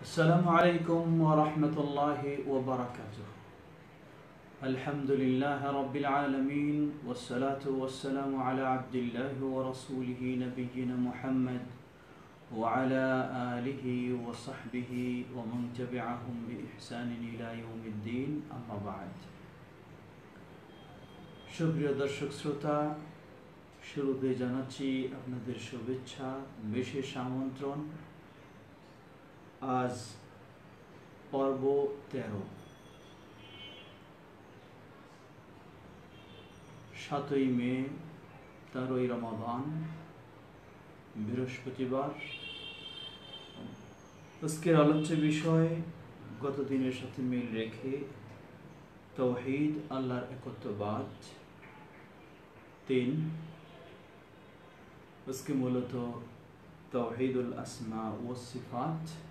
السلام عليكم ورحمة الله وبركاته الحمد لله رب العالمين والصلاة والسلام على عبد الله ورسوله نبينا محمد وعلى آله وصحبه ومن تبعهم بإحسان إلى يوم الدين أما بعد সুপ্রিয় দর্শক শ্রোতা শুরুতে জানাচ্ছি আপনাদের শুভেচ্ছা বিশেষ আমন্ত্রণ আজ পর্ব তেরো। সাতই মে, তেরোই রমাদান, বৃহস্পতিবার। আজকের আলোচ্য বিষয় গত দিনের সাথে মিল রেখে তৌহিদ, আল্লাহর একত্ববাদ। তিন, আজকে মূলত তৌহিদুল আসমা ও সিফাত।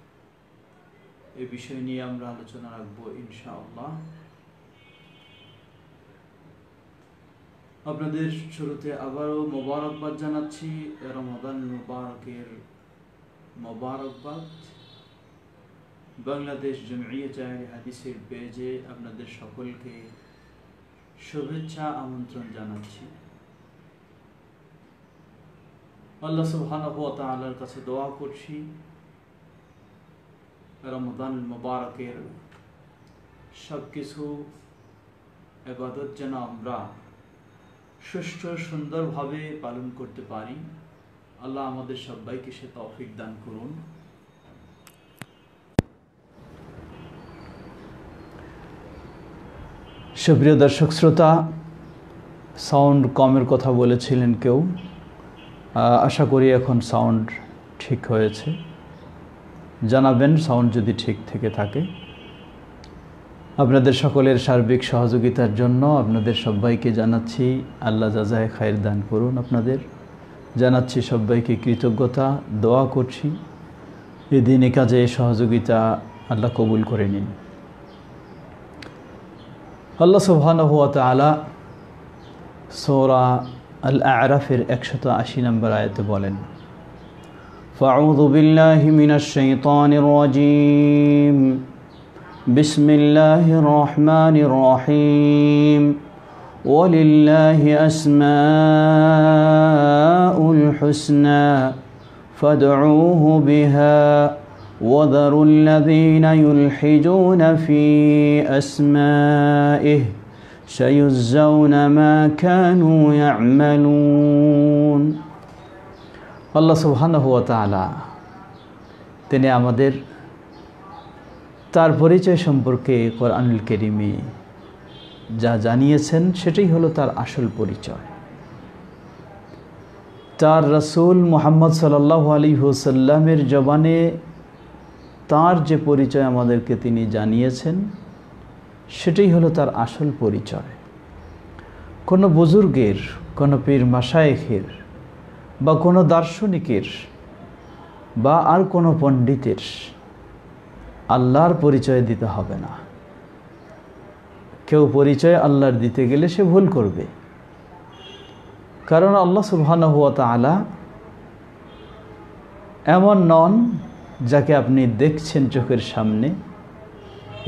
এ বিষয় নিয়ে আমরা আলোচনা রাখব, ইনশাআল্লাহ। আপনাদের শুরুতে আবারও মোবারকবাদ জানাচ্ছি রমাদান মোবারকের মোবারকবাদ। বাংলাদেশ জমিয়ে চায় হাদিসের পেজে আপনাদের সকলকে শুভেচ্ছা, আমন্ত্রণ জানাচ্ছি। আল্লাহ সুবহানাহু ওয়া তাআলার কাছে দোয়া করছি। রমজান মোবারকের সব কিছু এবাদত যেন আমরা সুষ্ঠু, সুন্দরভাবে পালন করতে পারি। আল্লাহ আমাদের সবাইকে সে তৌফিক দান করুন। সুপ্রিয় দর্শক শ্রোতা, সাউন্ড কমের কথা বলেছিলেন কেউ। আশা করি এখন সাউন্ড ঠিক হয়েছে। জানাবেন সাউন্ড যদি ঠিক থেকে থাকে। আপনাদের সকলের সার্বিক সহযোগিতার জন্য আপনাদের সবাইকে জানাচ্ছি, আল্লাহ জাজায় খায়ের দান করুন আপনাদের। জানাচ্ছি সবাইকে কৃতজ্ঞতা, দোয়া করছি। এই দিনে কাজে সহযোগিতা আল্লাহ কবুল করে নিন। আল্লাহ সুবহানাহু ওয়া তাআলা সূরা আল আরাফের একশত আশি নম্বর আয়াতে বলেন فأعوذ بالله من الشيطان الرجيم. بسم الله الرحمن الرحيم. ولله أسماء الحسنى فادعوه بها. وذروا الذين يلحدون في أسمائه سيجزون ما كانوا يعملون. আল্লাহ ওয়া তাআলা তিনি আমাদের তার পরিচয় সম্পর্কে কোরআনুল কেরিমে যা জানিয়েছেন, সেটাই হলো তার আসল পরিচয়। তার রসুল মোহাম্মদ সাল্লাহ আলী হুসাল্লামের জবানে তার যে পরিচয় আমাদেরকে তিনি জানিয়েছেন, সেটাই হলো তার আসল পরিচয়। কোনো বুজুর্গের, কোনো পীর মাসায়েখের বা কোনো দার্শনিকের বা আর কোনো পণ্ডিতের আল্লাহর পরিচয় দিতে হবে না। কেউ পরিচয় আল্লাহর দিতে গেলে সে ভুল করবে। কারণ আল্লাহ সুবহান হুয়া তালা এমন নন যাকে আপনি দেখছেন চোখের সামনে,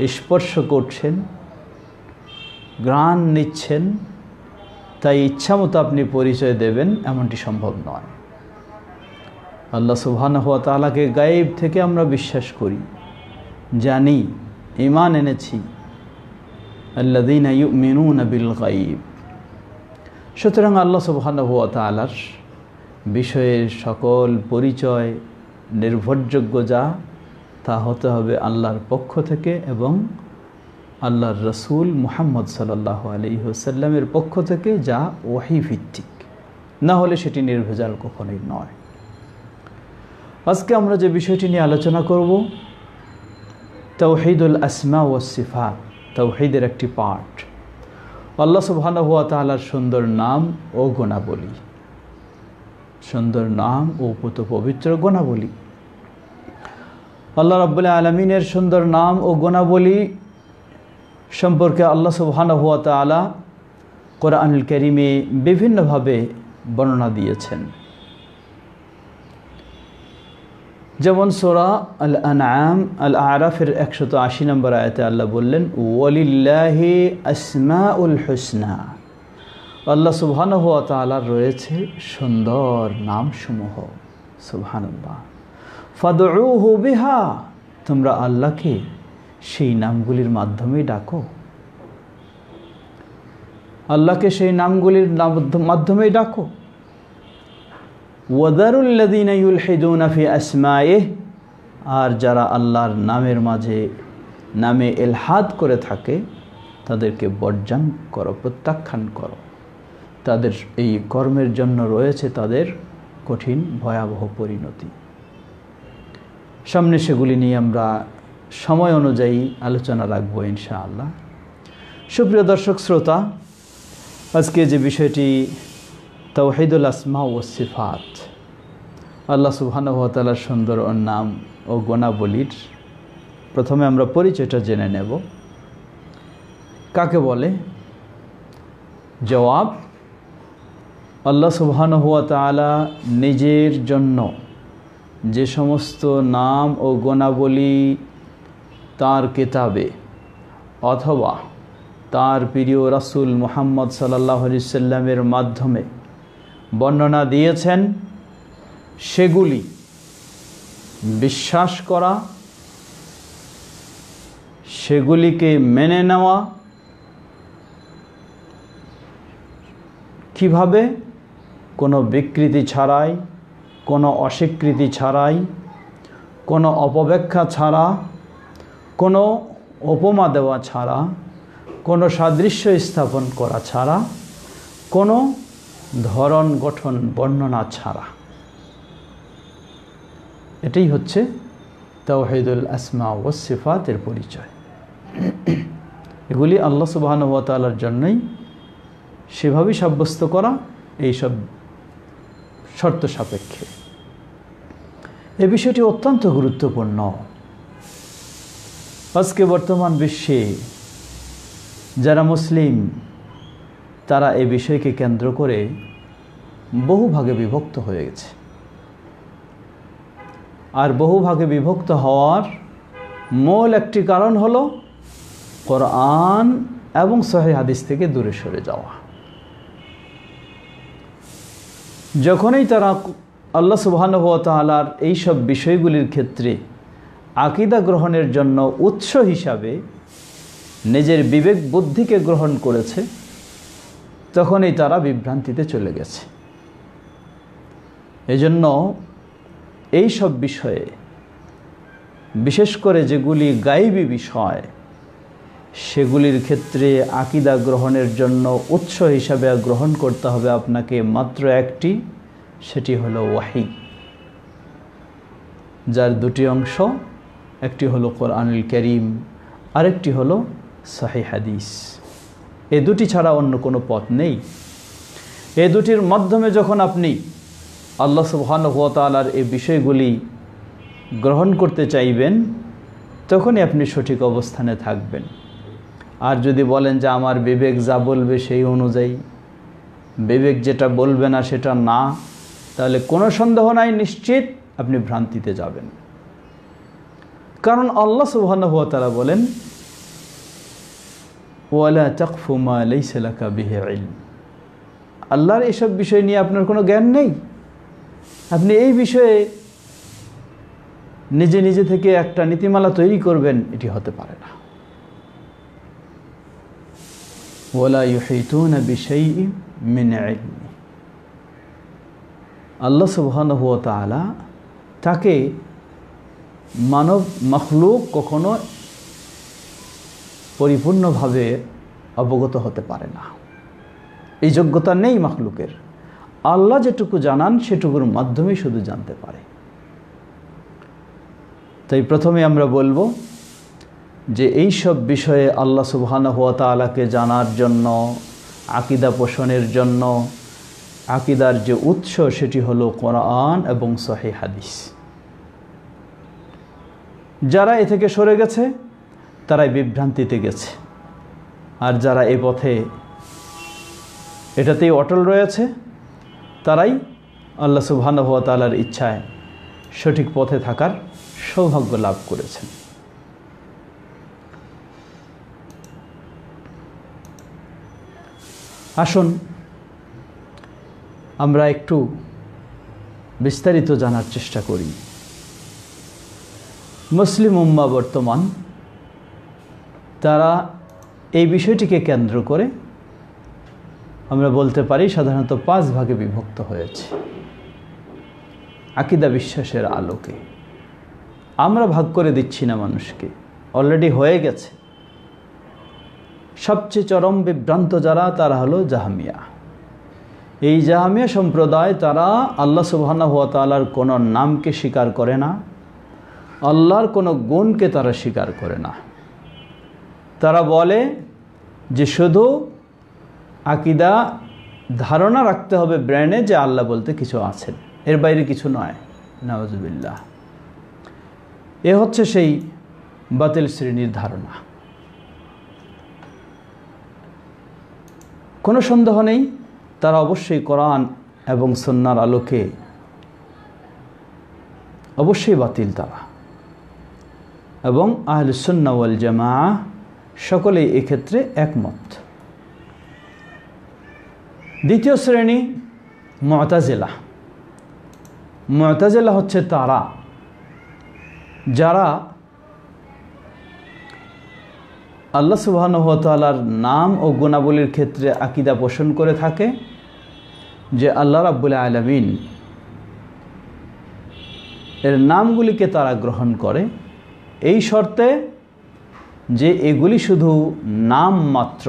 স্পর্শ করছেন, গ্রাণ নিচ্ছেন তাই ইচ্ছা মতো আপনি পরিচয় দেবেন, এমনটি সম্ভব নয়। আল্লাহ সুবহান হওয়া তালাকে গায়েব থেকে আমরা বিশ্বাস করি। জানি ইমান এনেছি। আল্লাদিন মিনুন বিল গাইব সুতরাং আল্লাহ সুবহান হুয়া তালার বিষয়ের সকল পরিচয়, নির্ভরযোগ্য যা, তা হতে হবে আল্লাহর পক্ষ থেকে এবং আল্লাহর রসুল মুহাম্মদ সাল্লাহ আলী হুসাল্লামের পক্ষ থেকে যা ওয়াহি ভিত্তিক। না হলে সেটি নির্ভেজাল কখনোই নয়। আজকে আমরা যে বিষয়টি নিয়ে আলোচনা করব তৌহিদুল আসমা ও সিফা তৌহিদের একটি পাঠ। আল্লাহ সুবহান হুয়া তালার সুন্দর নাম ও গুণাবলী। সুন্দর নাম ও পুত পবিত্র গুণাবলী। আল্লাহ রব্বুল্লাহ আলমিনের সুন্দর নাম ও গুণাবলী সম্পর্কে আল্লাহ সুবহান হুয়া তালা কোরআনুল করিমে বিভিন্নভাবে বর্ণনা দিয়েছেন। যেমন সোরা আল আনআম আল আরাফের একশত আশি নম্বর আয়তে আল্লাহ বললেন, ওয়ালিল্লাহি আসমা উল হুসনা। আল্লাহ সুবহানহ তালার রয়েছে সুন্দর নামসমূহ, সুবহানাল্লাহ। ফাদউহু বিহা। তোমরা আল্লাহকে সেই নামগুলির মাধ্যমে ডাকো। আল্লাহকে সেই নামগুলির মাধ্যমেই ডাকো। ওয়াদারুল্লাদিনাইউল হেদুনাফি আসমায়ে, আর যারা আল্লাহর নামের মাঝে নামে এলহাদ করে থাকে, তাদেরকে বর্জন করো, প্রত্যাখ্যান করো। তাদের এই কর্মের জন্য রয়েছে তাদের কঠিন, ভয়াবহ পরিণতি। সামনে সেগুলি নিয়ে আমরা সময় অনুযায়ী আলোচনা রাখব ইনশাআল্লাহ। সুপ্রিয় দর্শক, শ্রোতা, আজকে যে বিষয়টি তৌহিদুল আসমা ও সিফাত, আল্লাহ সুবহানুভতালার সুন্দর ওর নাম ও গোনাবলির প্রথমে আমরা পরিচয়টা জেনে নেব। কাকে বলে? জবাব, আল্লাহ সুবহানুহুয়া তালা নিজের জন্য যে সমস্ত নাম ও গোনাবলী তার কেতাবে অথবা তার প্রিয় রাসুল মুহাম্মদ সাল্লাহ সাল্লামের মাধ্যমে বর্ণনা দিয়েছেন, সেগুলি বিশ্বাস করা, সেগুলিকে মেনে নেওয়া, কীভাবে? কোনো বিকৃতি ছাড়াই, কোনো অস্বীকৃতি ছাড়াই, কোনো অপব্যাখ্যা ছাড়া কোনো উপমা দেওয়া ছাড়া, কোনো সাদৃশ্য স্থাপন করা ছাড়া, কোনো ধরন গঠন বর্ণনা ছাড়া। এটাই হচ্ছে তাওহিদুল আসমা ও সিফাতের পরিচয়। এগুলি আল্লাহ সুবাহানুবতালার জন্যই সেভাবেই সাব্যস্ত করা এইসব শর্ত সাপেক্ষে। এ বিষয়টি অত্যন্ত গুরুত্বপূর্ণ। আজকে বর্তমান বিশ্বে যারা মুসলিম, তারা এই বিষয়কে কেন্দ্র করে বহু ভাগে বিভক্ত হয়ে গেছে। আর বহু ভাগে বিভক্ত হওয়ার মূল একটি কারণ হলো কোরআন এবং সহি হাদিস থেকে দূরে সরে যাওয়া। যখনই তারা আল্লাহ সুবাহানুভ তালার এইসব বিষয়গুলির ক্ষেত্রে আকিদা গ্রহণের জন্য উৎস হিসাবে নিজের বিবেক বুদ্ধিকে গ্রহণ করেছে, তখনই তারা বিভ্রান্তিতে চলে গেছে। এজন্য এই সব বিষয়ে, বিশেষ করে যেগুলি গাইবী বিষয়, সেগুলির ক্ষেত্রে আকিদা গ্রহণের জন্য উৎস হিসাবে গ্রহণ করতে হবে আপনাকে মাত্র একটি, সেটি হলো ওয়াহি, যার দুটি অংশ একটি হলো কোরআনুল করিম, আরেকটি হলো সাহি হাদিস। এ দুটি ছাড়া অন্য কোনো পথ নেই। এ দুটির মাধ্যমে যখন আপনি আল্লাহ সুবহানুয়ালার এই বিষয়গুলি গ্রহণ করতে চাইবেন, তখনই আপনি সঠিক অবস্থানে থাকবেন। আর যদি বলেন যে আমার বিবেক যা বলবে সেই অনুযায়ী, বিবেক যেটা বলবে না সেটা না, তাহলে কোনো সন্দেহ নাই, নিশ্চিত আপনি ভ্রান্তিতে যাবেন। কারণ আল্লাহ সুবহানুয়া তারা বলেন, ওয়ালা চাকফুমা লাইসালাকা বিহে ইলম। আল্লাহর এইসব বিষয় নিয়ে আপনার কোনো জ্ঞান নেই? আপনি এই বিষয়ে নিজে নিজে থেকে একটা নীতিমালা তৈরি করবেন, এটি হতে পারে না। ওলা ইউহিতুনা বিশাই মিন আল্লাহ তাআলা তাকে মানব মখলুক কখনো পরিপূর্ণভাবে অবগত হতে পারে না। এই যোগ্যতা নেই মখলুকের। আল্লাহ যেটুকু জানান, সেটুকুর মাধ্যমেই শুধু জানতে পারে। তাই প্রথমে আমরা বলব যে এই সব বিষয়ে আল্লাহ সুবহানা হুয়া তালাকে জানার জন্য, আকিদা পোষণের জন্য, আকিদার যে উৎস সেটি হলো কোরআন এবং সহি হাদিস। যারা এ থেকে সরে গেছে, তারাই বিভ্রান্তিতে গেছে। আর যারা এ পথে এটাতেই অটল রয়েছে, তারাই আল্লাহ সুবহানাহুয়া তালার ইচ্ছায় সঠিক পথে থাকার সৌভাগ্য লাভ করেছেন। আসুন, আমরা একটু বিস্তারিত জানার চেষ্টা করি। মুসলিম উম্মা বর্তমান, তারা এই বিষয়টিকে কেন্দ্র করে আমরা বলতে পারি সাধারণত পাঁচ ভাগে বিভক্ত হয়েছে। আকিদা বিশ্বাসের আলোকে। আমরা ভাগ করে দিচ্ছি না মানুষকে। অলরেডি হয়ে গেছে। সবচেয়ে চরম বিভ্রান্ত যারা, তারা হলো জাহামিয়া। এই জাহামিয়া সম্প্রদায়, তারা আল্লাহ সুবাহানা হুয়া তালার কোনো নামকে স্বীকার করে না। আল্লাহর কোনো গুণকে তারা স্বীকার করে না। তারা বলে যে শুধু আকিদা ধারণা রাখতে হবে ব্রেনে যে আল্লাহ বলতে কিছু আছেন। এর বাইরে কিছু নয়। নওয়াজবিল্লাহ এ হচ্ছে সেই বাতিল শ্রেণির ধারণা। কোনো সন্দেহ নেই, তারা অবশ্যই কোরআন এবং সন্ন্যার আলোকে অবশ্যই বাতিল তারা। এবং আহলুসন্নাওয়াল জামা সকলেই এক্ষেত্রে একমত। দ্বিতীয় শ্রেণি, মতাজেলা। মতাজেলা হচ্ছে তারা যারা আল্লাহ সুবাহানুহতালার নাম ও গুণাবলীর ক্ষেত্রে আকিদা পোষণ করে থাকে যে আল্লাহ রাব্বুল আলমিন এর নামগুলিকে তারা গ্রহণ করে। এই শর্তে যে এগুলি শুধু নাম মাত্র।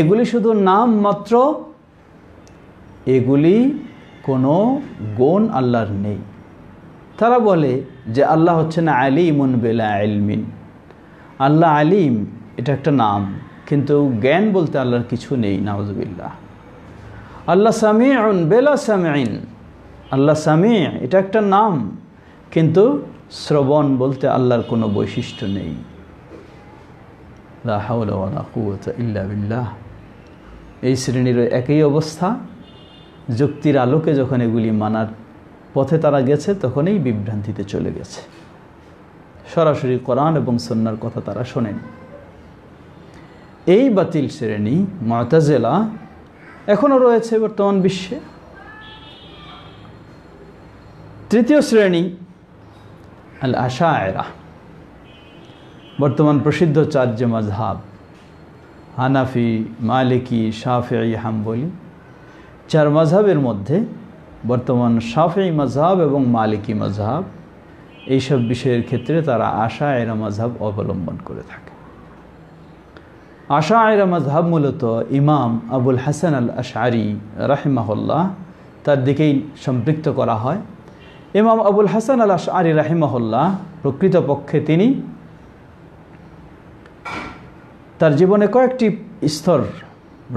এগুলি শুধু নাম মাত্র, এগুলি কোনো গুণ আল্লাহর নেই। তারা বলে যে আল্লাহ হচ্ছে হচ্ছেন আলিমুন বেলা আলমিন আল্লাহ আলিম, এটা একটা নাম, কিন্তু জ্ঞান বলতে আল্লাহর কিছু নেই নাওজবিল্লাহ আল্লাহ সামিউন বেলা সামিন আল্লাহ সামি, এটা একটা নাম। কিন্তু শ্রবণ বলতে আল্লাহর কোনো বৈশিষ্ট্য নেই। ইল্লা বিল্লাহ। এই শ্রেণির একই অবস্থা। যুক্তির আলোকে যখন এগুলি মানার পথে তারা গেছে, তখনই বিভ্রান্তিতে চলে গেছে। সরাসরি কোরআন এবং সন্ন্যার কথা তারা শোনেন। এই বাতিল শ্রেণি, মতাজেলা এখনও রয়েছে বর্তমান বিশ্বে। তৃতীয় শ্রেণি আল আশায়রা বর্তমান প্রসিদ্ধ চার্য মজহাব হানাফি, মালিকি শাফি হাম্বলি, চার মজহাবের মধ্যে বর্তমান শাফি মজহাব এবং মালিকি মজহাব এইসব বিষয়ের ক্ষেত্রে তারা আশা এরা মজহাব অবলম্বন করে থাকে। আশা এরা মজহাব মূলত ইমাম আবুল হাসান আল আশারি রাহিমাহুল্লাহ তার দিকেই সম্পৃক্ত করা হয়। ইমাম আবুল হাসান আল আশারি রাহিমাহুল্লাহ প্রকৃতপক্ষে তিনি তার জীবনে কয়েকটি স্তর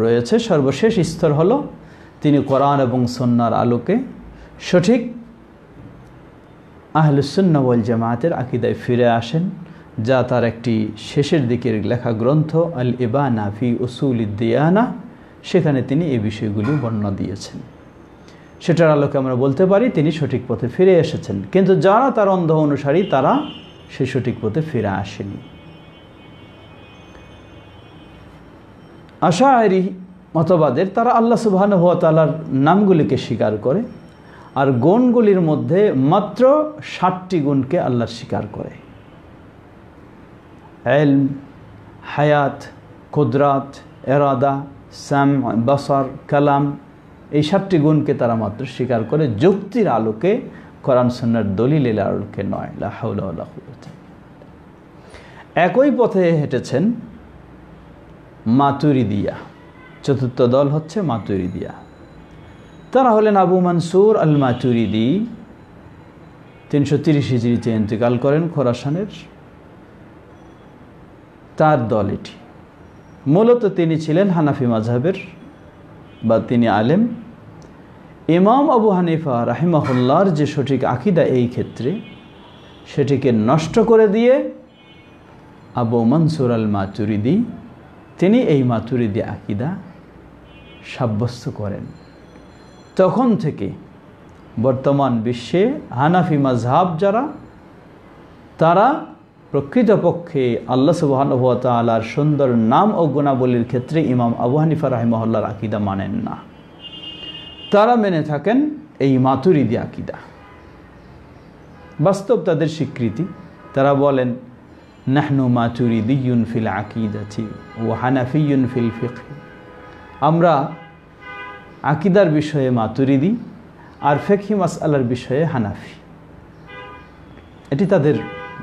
রয়েছে। সর্বশেষ স্তর হল তিনি কোরআন এবং সন্ন্যার আলোকে সঠিক আহলুসন্নাওয়াল জামায়াতের আকিদায় ফিরে আসেন, যা তার একটি শেষের দিকের লেখা গ্রন্থ আল ইবানা ফি উসুল দিয়ানা, সেখানে তিনি এই বিষয়গুলি বর্ণনা দিয়েছেন। সেটার আলোকে আমরা বলতে পারি তিনি সঠিক পথে ফিরে এসেছেন। কিন্তু যারা তার অন্ধ অনুসারী, তারা সে সঠিক পথে ফিরে আসেনি। আশায়রি মতবাদের, তারা আল্লাহ সুবাহান হুয়া তালার নামগুলিকে স্বীকার করে আর গুণগুলির মধ্যে মাত্র ষাটটি গুণকে আল্লাহ স্বীকার করে। এলম, হায়াত, কুদরাত, এরাদা স্যাম বসর, কালাম এই সাতটি গুণকে তারা মাত্র স্বীকার করে, যুক্তির আলোকে কোরআন সন্ন্যার দলিলের আলোকে নয় লাহাউল্লাহ একই পথে হেঁটেছেন মাতুরিদিয়া। চতুর্থ দল হচ্ছে মাতুরিদিয়া। তারা হলেন আবু মানসুর আল মাতুরিদি তিনশো তিরিশ হিজড়িতে ইন্তেকাল করেন খোরাসানের, তার দল এটি। মূলত তিনি ছিলেন হানাফি মাঝহাবের বা তিনি আলেম। ইমাম আবু হানিফা রাহিমাহুল্লার যে সঠিক আকিদা এই ক্ষেত্রে, সেটিকে নষ্ট করে দিয়ে আবু মনসুর আল মাতুরিদি, তিনি এই মাতুরিদি আকিদা সাব্যস্ত করেন। তখন থেকে বর্তমান বিশ্বে হানাফি মাজহাব যারা, তারা প্রকৃতপক্ষে আল্লাহ সুবাহানুভাতালার সুন্দর নাম ও গুণাবলীর ক্ষেত্রে ইমাম আবু হানিফা রাহিমহল্লার আকিদা মানেন না। তারা মেনে থাকেন এই মাতুরিদি আকিদা। বাস্তব তাদের স্বীকৃতি, তারা বলেন, নাহনু মাতুরিদিউন ফিল আকিদাতি ও হানাফিউন ফিল ফিক আমরা আকিদার বিষয়ে মাতুরিদি আর ফেকহি মাসআলার বিষয়ে হানাফি। এটি তাদের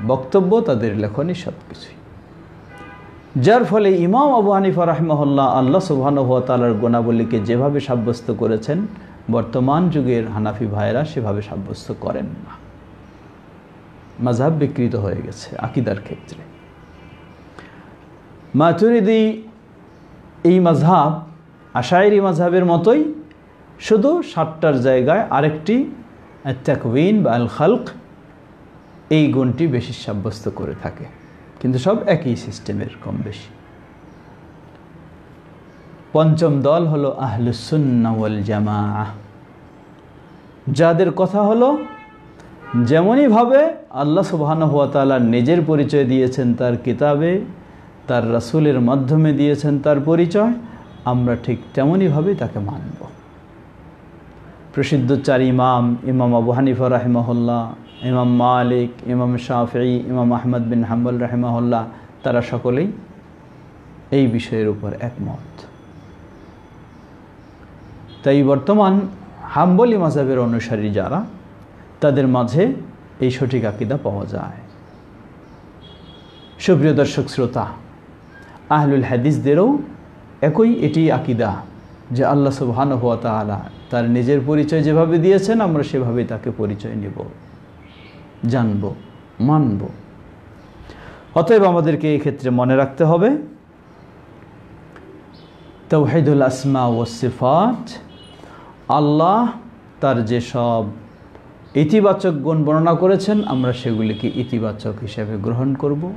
বক্তব্য, তাদের লেখনী সব কিছুই যার ফলে ইমাম আবু হানিফা রাহমহল্লা আল্লাহ সুবাহানুভাতালার গুণাবলীকে যেভাবে সাব্যস্ত করেছেন, বর্তমান যুগের হানাফি ভাইয়েরা সেভাবে সাব্যস্ত করেন না। মাঝহাব বিকৃত হয়ে গেছে আকিদার ক্ষেত্রে। মাতুরিদি এই মাঝহাব আশায়েরি মাঝহাবের মতোই শুধু সাতটার জায়গায় আরেকটি তাকবিন বা আল খালক এই গুণটি বেশি সাব্যস্ত করে থাকে। কিন্তু সব একই সিস্টেমের কম বেশি। পঞ্চম দল হলো আহলুসুন্নাওয়াল জামা যাদের কথা হলো যেমনইভাবে আল্লাহ সুবাহানুয়াতালার নিজের পরিচয় দিয়েছেন তার কিতাবে, তার রাসুলের মাধ্যমে দিয়েছেন তার পরিচয়, আমরা ঠিক তেমনইভাবে তাকে মানব। প্রসিদ্ধ চার ইমাম ইমাম আবু হানিফা রাহিমহল্লা ইমাম মালিক, ইমাম শাফি, ইমাম আহমদ বিন হাম্বল রাহিমাহুল্লাহ, তারা সকলেই এই বিষয়ের উপর একমত। তাই বর্তমান হাম্বলি মাজাবের অনুসারী যারা, তাদের মাঝে এই সঠিক আকিদা পাওয়া যায়। সুপ্রিয় দর্শক শ্রোতা, আহলুল হাদিসদেরও একই এটি আকিদা যে আল্লাহ সুবহান হুয়া তালা তার নিজের পরিচয় যেভাবে দিয়েছেন, আমরা সেভাবেই তাকে পরিচয় নেব। জানব, মানব। অতএব আমাদেরকে এই ক্ষেত্রে মনে রাখতে হবে, তৌহিদুল আসমা ও সিফাত, আল্লাহ তার যেসব ইতিবাচক গুণ বর্ণনা করেছেন, আমরা সেগুলিকে ইতিবাচক হিসাবে গ্রহণ করব।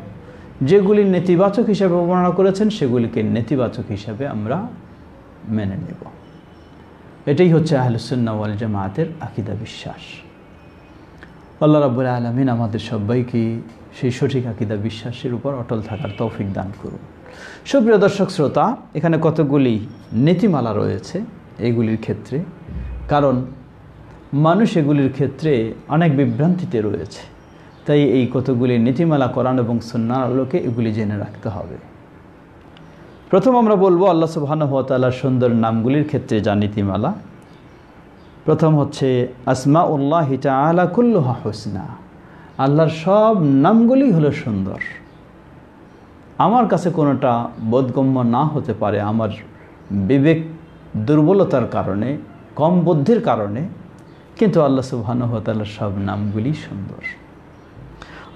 যেগুলি নেতিবাচক হিসাবে বর্ণনা করেছেন, সেগুলিকে নেতিবাচক হিসাবে আমরা মেনে নেব। এটাই হচ্ছে আহলুসুন্নাওয়াল জামায়াতের আকিদা বিশ্বাস। আল্লাহ রাবুল আলমিন আমাদের সবাইকে সেই সঠিক আকিদা বিশ্বাসের উপর অটল থাকার তৌফিক দান করুন। সুপ্রিয় দর্শক, শ্রোতা, এখানে কতগুলি নীতিমালা রয়েছে এগুলির ক্ষেত্রে? কারণ মানুষ এগুলির ক্ষেত্রে অনেক বিভ্রান্তিতে রয়েছে। তাই এই কতগুলি নীতিমালা করান এবং সন্ন্যার আলোকে এগুলি জেনে রাখতে হবে। প্রথম আমরা বলব, আল্লাহ সুবাহানুহতালার সুন্দর নামগুলির ক্ষেত্রে যা নীতিমালা প্রথম হচ্ছে আসমা উল্লাহ আলা কুল্লুহা হোসনা। আল্লাহর সব নামগুলি হলো সুন্দর। আমার কাছে কোনোটা বোধগম্য না হতে পারে আমার বিবেক দুর্বলতার কারণে, কম বুদ্ধির কারণে, কিন্তু আল্লাহ সুবাহানুহতালার সব নামগুলি সুন্দর।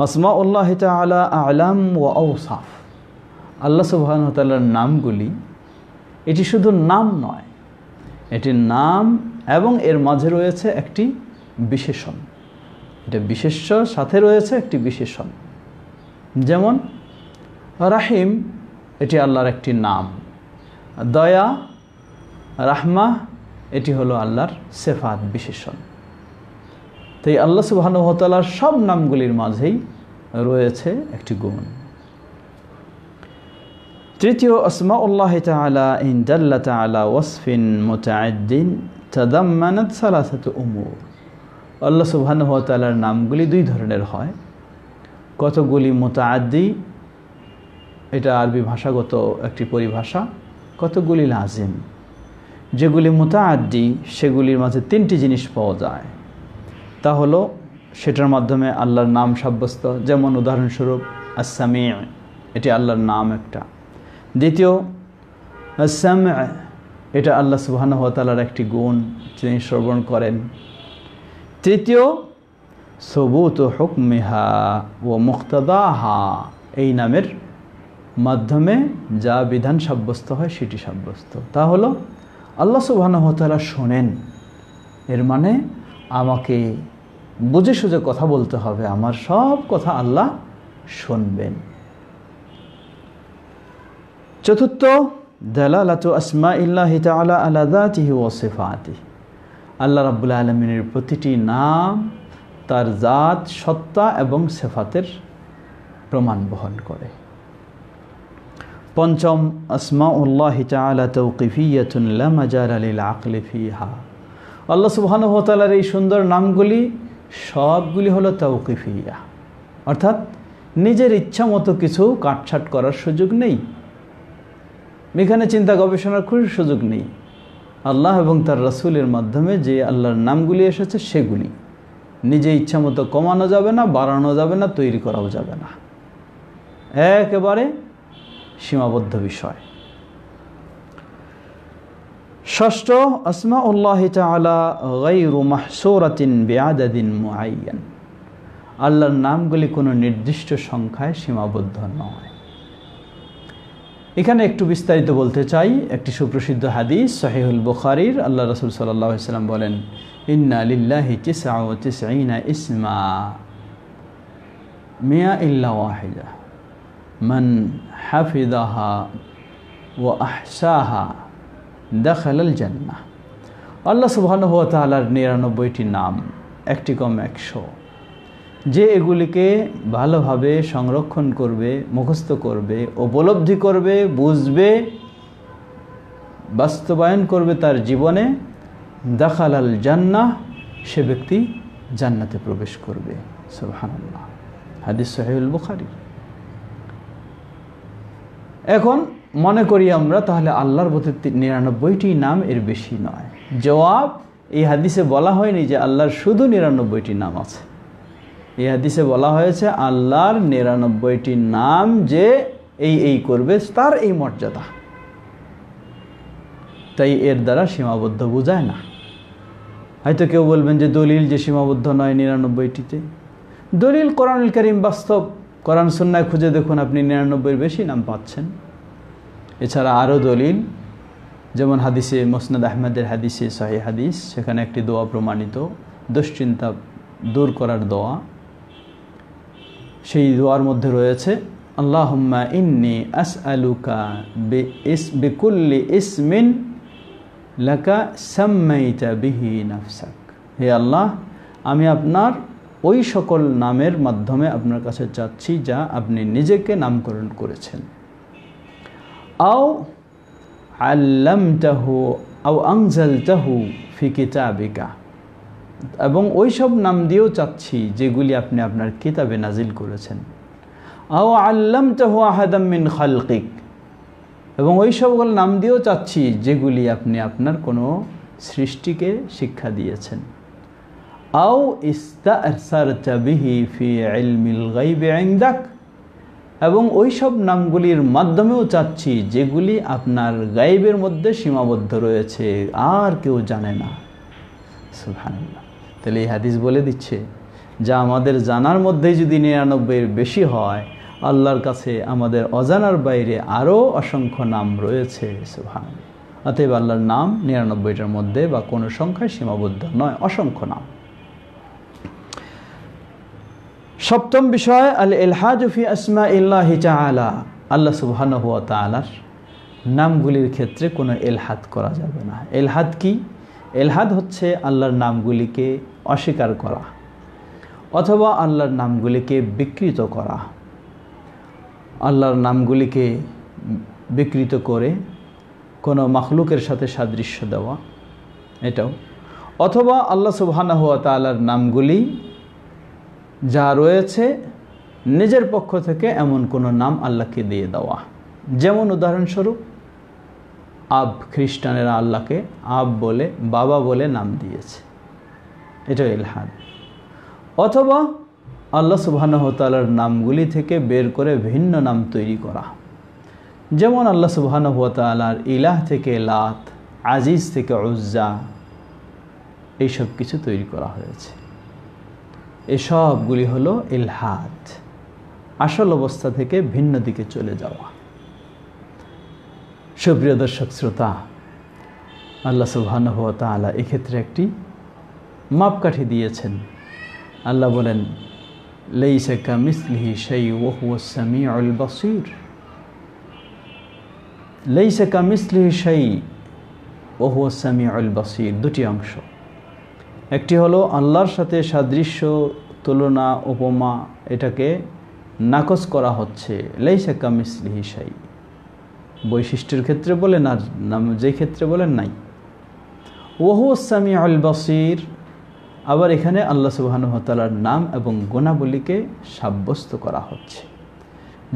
আসমা উল্লাহ আলা আলাম ও ঔসাফ আল্লাহ সুবাহানুহতালার নামগুলি, এটি শুধু নাম নয়, এটির নাম এবং এর মাঝে রয়েছে একটি বিশেষণ। এটা বিশেষ্য সাথে রয়েছে একটি বিশেষণ। যেমন, রাহিম, এটি আল্লাহর একটি নাম। দয়া, রাহমা, এটি হলো আল্লাহর সেফাত বিশেষণ। তাই আল্লাহ সুবাহানুহতালার সব নামগুলির মাঝেই রয়েছে একটি গুণ। তৃতীয় আসমা উল্লাহ তালা ইন দাল্লা তালা ওয়াসফিন মোতায়দ্দিন তাদাম্মানাত সালাসাত উমুর আল্লাহ সুবহানাহু ওয়া তাআলার নামগুলি দুই ধরনের হয়। কতগুলি মোতাআদ্দি, এটা আরবি ভাষাগত একটি পরিভাষা, কতগুলি লাজিম। যেগুলি মোতাআদ্দি, সেগুলির মাঝে তিনটি জিনিস পাওয়া যায়। তা হলো, সেটার মাধ্যমে আল্লাহর নাম সাব্যস্ত, যেমন উদাহরণস্বরূপ আসামি এটি আল্লাহর নাম একটা। দ্বিতীয় আসাম এটা আল্লাহ সুবাহানহতালার একটি গুণ তিনি শ্রবণ করেন। তৃতীয়, সবুত হুকমেহা ও মুক্তদাহা। এই নামের মাধ্যমে যা বিধান সাব্যস্ত হয় সেটি সাব্যস্ত। তা হলো, আল্লাহ সুবাহানহতালা শোনেন, এর মানে আমাকে বুঝে সুঝে কথা বলতে হবে, আমার সব কথা আল্লাহ শুনবেন। চতুর্থ দালালাতু আল্লাহ রাবুল আলমিনের প্রতিটি নাম তার জাত, সত্তা এবং সেফাতের প্রমাণ বহন করে। পঞ্চম আসমা উল্লাহ তালা তৌকিফিয়াতুন লামাজার আলিল আকলি ফিহা। আল্লাহ সুবাহানুহতালার এই সুন্দর নামগুলি সবগুলি হলো তৌকিফিয়া অর্থাৎ নিজের ইচ্ছা মতো কিছু কাটছাট করার সুযোগ নেই। এখানে চিন্তা গবেষণার খুব সুযোগ নেই। আল্লাহ এবং তার রসুলের মাধ্যমে যে আল্লাহর নামগুলি এসেছে সেগুলি। নিজে ইচ্ছা মতো কমানো যাবে না, বাড়ানো যাবে না, তৈরি করাও যাবে না। একেবারে সীমাবদ্ধ বিষয়। ষষ্ঠ আসমা উল্লাহ তালা গাইরু মাহসৌরাতিন বেআদিন মুআইয়ান। আল্লাহর নামগুলি কোনো নির্দিষ্ট সংখ্যায় সীমাবদ্ধ নয়। এখানে একটু বিস্তারিত বলতে চাই, একটি সুপ্রসিদ্ধ হাদিস, সাহেহুল বুখারির। আল্লাহ রসুল সাল্লাম বলেন, ইন্না লিল্লাহি ইসমা। মিয়া ইল্লা ওয়াহিদা। মান হাফিদাহা ও আহসাহা দেখালাল জান্না আল্লাহ সুবহানাহু ওয়া তাআলার নিরানব্বইটি নাম, একটি কম একশো। যে এগুলিকে ভালোভাবে সংরক্ষণ করবে, মুখস্থ করবে, উপলব্ধি করবে, বুঝবে, বাস্তবায়ন করবে তার জীবনে, দেখালাল জান্না সে ব্যক্তি জান্নাতে প্রবেশ করবে। সুবহানাল্লাহ। হাদিস সাহেবুল বুখারি। এখন মনে করি আমরা, তাহলে আল্লাহর প্রতি নিরানব্বইটি নাম এর বেশি নয়। জবাব, এই হাদিসে বলা হয়নি যে আল্লাহর শুধু নিরানব্বইটি নাম আছে। এই হাদিসে বলা হয়েছে, আল্লাহর নিরানব্বইটি নাম যে এই এই করবে, তার এই মর্যাদা। তাই এর দ্বারা সীমাবদ্ধ বোঝায় না। হয়তো কেউ বলবেন যে দলিল যে সীমাবদ্ধ নয় নিরানব্বইটিতে। দলিল কোরআনুল করিম বাস্তব, কোরআন সন্ন্যায় খুঁজে দেখুন আপনি নিরানব্বইয়ের বেশি নাম পাচ্ছেন। এছাড়া আরও দলিল, যেমন হাদিসে, মোসনাদ আহমেদের হাদিসে শাহি হাদিস, সেখানে একটি দোয়া প্রমাণিত, দুশ্চিন্তা দূর করার দোয়া। সেই দোয়ার মধ্যে রয়েছে, আল্লাহম্মা ইন্নি আস আলুকা বে ইস বেকুল্লি ইসমিন লাকা সাম্মাইতা বিহি নাফসাক। হে আল্লাহ, আমি আপনার ওই সকল নামের মাধ্যমে আপনার কাছে চাচ্ছি যা আপনি নিজেকে নামকরণ করেছেন। আও আল্লামতাহু, আও আংজালতাহু ফি কিতাবিকা। এবং ওই সব নাম দিয়েও চাচ্ছি যেগুলি আপনি আপনার কিতাবে নাজিল করেছেন। আও আল্লাম তাহু আহাদাম্মিন খালকিক। এবং ওই সবগুলো নাম দিয়েও চাচ্ছি যেগুলি আপনি আপনার কোনো সৃষ্টিকে শিক্ষা দিয়েছেন। আও ইনদাক। এবং ওই সব নামগুলির মাধ্যমেও চাচ্ছি যেগুলি আপনার গাইবের মধ্যে সীমাবদ্ধ রয়েছে, আর কেউ জানে না। সুবহানাল্লাহ। তাহলে এই হাদিস বলে দিচ্ছে যা আমাদের জানার মধ্যেই যদি নিরানব্বইয়ের বেশি হয়, আল্লাহর কাছে আমাদের অজানার বাইরে আরও অসংখ্য নাম রয়েছে সুহান অতএব আল্লাহর নাম নিরানব্বইটার মধ্যে বা কোনো সংখ্যায় সীমাবদ্ধ নয়, অসংখ্য নাম। সপ্তম বিষয় আল এলহাজফি আসমা ইল্লাহি চালা আল্লাহ সুবহান হুয়া তালার নামগুলির ক্ষেত্রে কোনো এলহাদ করা যাবে না। এলহাদ কি? এলহাদ হচ্ছে আল্লাহর নামগুলিকে অস্বীকার করা অথবা আল্লাহর নামগুলিকে বিকৃত করা। আল্লাহর নামগুলিকে বিকৃত করে কোনো মখলুকের সাথে সাদৃশ্য দেওয়া, এটাও। অথবা আল্লাহ সুবহানা হুয়া তালার নামগুলি যা রয়েছে নিজের পক্ষ থেকে এমন কোনো নাম আল্লাহকে দিয়ে দেওয়া। যেমন উদাহরণস্বরূপ আব খ্রিস্টানেরা আল্লাহকে আব বলে, বাবা বলে নাম দিয়েছে। এটা এলহাদ অথবা আল্লাহ সুবাহানহতালার নামগুলি থেকে বের করে ভিন্ন নাম তৈরি করা। যেমন আল্লাহ সুবাহানহতালার ইলাহ থেকে লাত, আজিজ থেকে উজ্জা, এইসব কিছু তৈরি করা হয়েছে। এসবগুলি হলো ইলহাদ। আসল অবস্থা থেকে ভিন্ন দিকে চলে যাওয়া। সুপ্রিয় দর্শক, শ্রোতা, আল্লাহ সুবহানাহ তাআলা এক্ষেত্রে একটি মাপকাঠি দিয়েছেন। আল্লাহ বলেন, লেইসা কা মিসলিহি সেই ওহুয়া সামিউল বাসির। লেইসা কা মিসলিহি সেই ওহুয়া সামিউল বাসির। দুটি অংশ। একটি হলো আল্লাহর সাথে সাদৃশ্য, তুলনা, উপমা, এটাকে নাকচ করা হচ্ছে। লেইসা কামিসলি হিসাই বৈশিষ্ট্যের ক্ষেত্রে বলেন আর নাম যে ক্ষেত্রে বলেন নাই। ওহু সামি আল বসির। আবার এখানে আল্লাহ সুবাহানুহতালার নাম এবং গুণাবলীকে সাব্যস্ত করা হচ্ছে।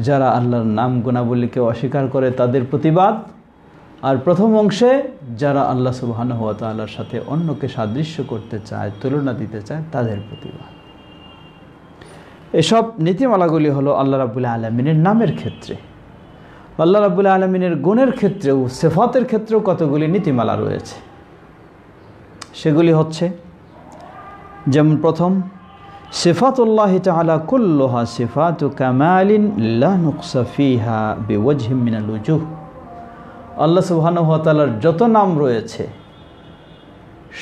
যারা আল্লাহর নাম গুণাবলীকে অস্বীকার করে তাদের প্রতিবাদ। আর প্রথম অংশে যারা আল্লাহ সুবাহানুহতালার সাথে অন্যকে সাদৃশ্য করতে চায়, তুলনা দিতে চায়, তাদের প্রতিবাদ। এসব নীতিমালাগুলি হলো আল্লাহ রাবুল্লাহ আলমিনের নামের ক্ষেত্রে। আল্লাহ রাবুল্লাহ আলমিনের গুণের ক্ষেত্রেও, সেফাতের ক্ষেত্রেও কতগুলি নীতিমালা রয়েছে? সেগুলি হচ্ছে, যেমন প্রথম, সিফাতুল্লাহ কুল্লুহা আল্লাহ যত নাম রয়েছে,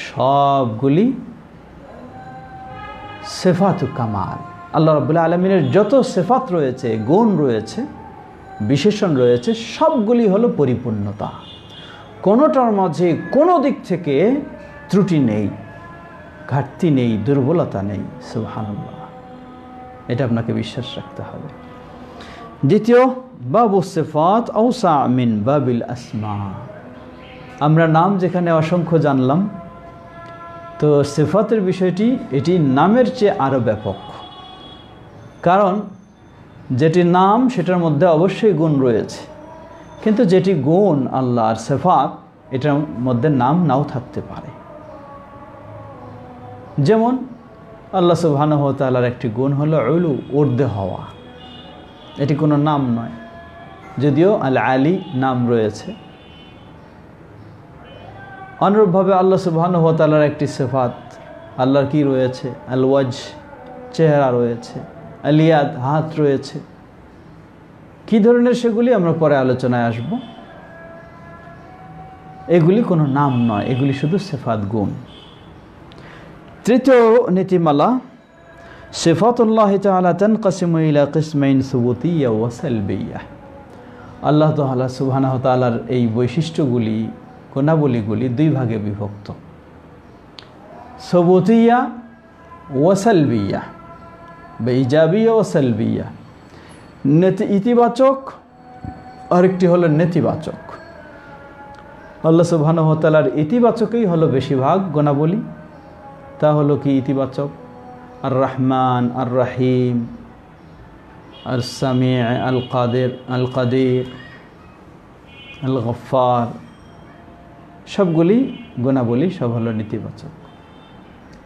সবগুলি সেফাতু কামাল আল্লাহ রাব্বুল আলমিনের যত সেফাত রয়েছে, গুণ রয়েছে বিশেষণ রয়েছে, সবগুলি হলো পরিপূর্ণতা। কোনোটার মাঝে কোনো দিক থেকে ত্রুটি নেই, ঘাটতি নেই, দুর্বলতা নেই, সুবহানাল্লাহ। এটা আপনাকে বিশ্বাস রাখতে হবে। দ্বিতীয়, বাবু সেফাত আউসা মিন বাবিল আসমা। আমরা নাম যেখানে অসংখ্য জানলাম, তো সেফাতের বিষয়টি এটি নামের চেয়ে আরও ব্যাপক। কারণ যেটি নাম, সেটার মধ্যে অবশ্যই গুণ রয়েছে। কিন্তু যেটি গুণ আল্লাহ আর সেফাত, এটার মধ্যে নাম নাও থাকতে পারে। যেমন, আল্লাহ সুবাহানুহতালার একটি গুণ হলো উলু উর্দে হওয়া। এটি কোনো নাম নয়। যদিও আল আলী নাম রয়েছে। অনুরূপভাবে আল্লাহ সুবাহানুহতালার একটি সেফাত, আল্লাহর কি রয়েছে? আল ওয়াজ চেহারা রয়েছে। আলিয়াদ হাত রয়েছে। কি ধরনের সেগুলি আমরা পরে আলোচনায় আসব? এগুলি কোনো নাম নয়, এগুলি শুধু সেফাত গুণ। তৃতীয় নীতিমালা, সিফাতুল্লাহ তাআলা তানকাসিমু ইলা কিসমাইন সুবুতিয়া সালবিয়া আল্লাহ তাআলা সুবহানাহু তাআলার এই বৈশিষ্ট্যগুলি, গুণাবলীগুলি দুই ভাগে বিভক্ত। সবুতিয়া ওয়া সালবিয়া বা ইজাবিয়া ও সালবিয়া। নেতি ইতিবাচক, আরেকটি হলো নেতিবাচক। আল্লাহ সুবহানাহু তাআলার ইতিবাচকই হলো বেশিরভাগ গুণাবলী। তা হলো কি ইতিবাচক? আর রহমান আর রাহিম আর সামি আল কাদের আল কাদের আল গফার সবগুলি গুণাবলী, সব হলো নেতিবাচক।